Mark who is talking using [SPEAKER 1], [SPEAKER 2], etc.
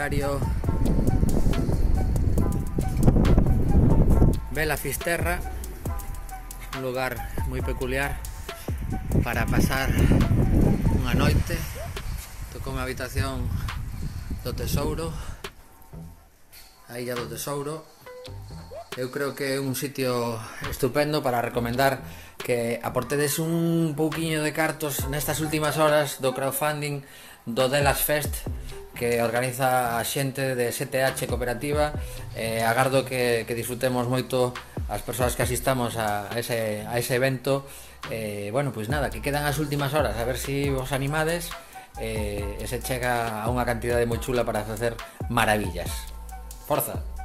[SPEAKER 1] Sagrario Vela Fisterra, un lugar moi peculiar para pasar unha noite. Tocou a habitación do tesouro, a Illa do Tesouro. Eu creo que é un sitio estupendo para recomendar que aportedes un pouquiño de cartos nestas últimas horas do crowdfunding do Delas Fest que organiza a xente de STH Cooperativa eh, agardo que, que disfrutemos moito as persoas que asistamos a, a, ese, a ese evento eh, bueno, pois nada, que quedan as últimas horas a ver se si vos animades eh, e se chega a unha cantidade moi chula para facer maravillas Forza!